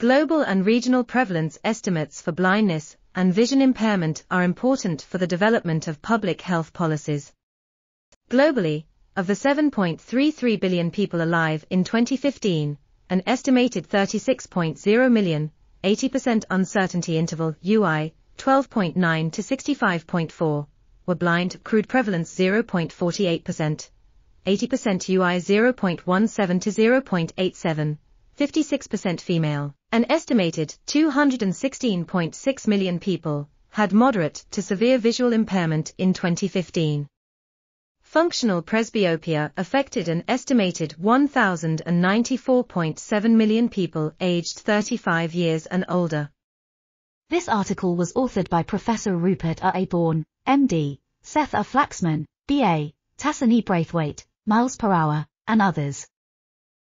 Global and regional prevalence estimates for blindness and vision impairment are important for the development of public health policies. Globally, of the 7.33 billion people alive in 2015, an estimated 36.0 million, 80% uncertainty interval UI 12.9 to 65.4 were blind, crude prevalence 0.48%, 80% UI 0.17 to 0.87, 56% female. An estimated 216.6 million people had moderate to severe visual impairment in 2015. Functional presbyopia affected an estimated 1,094.7 million people aged 35 years and older. This article was authored by Professor Rupert A. Bourne, MD, Seth A. Flaxman, BA, Tasanee Braithwaite, Miles Per Hour, and others.